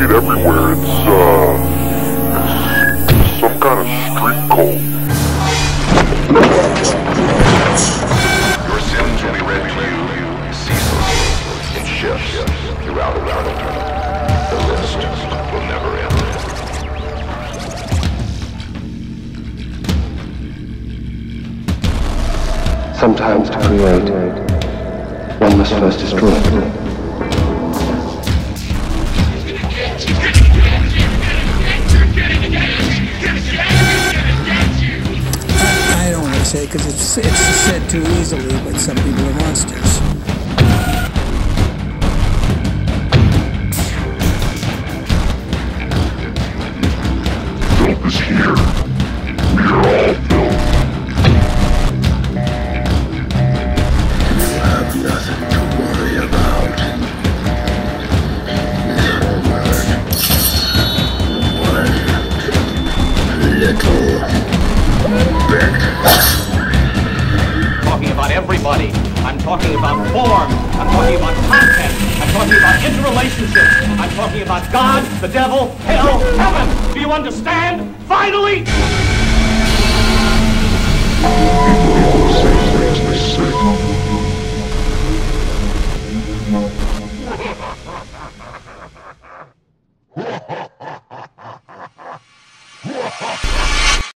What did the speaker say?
see everywhere. It's, uh, it's some kind of street cult. Your sins will be read to you You ceaselessly in shifts throughout eternity. The list will never end. Sometimes to create, one must first destroy it. Say because it's it's said too easily, but some people are monsters. Here. We are all built. have nothing to worry about. One little bit talking about form. I'm talking about content. I'm talking about interrelationships. I'm talking about God, the devil, hell, heaven. Do you understand? Finally! Ha ha ha!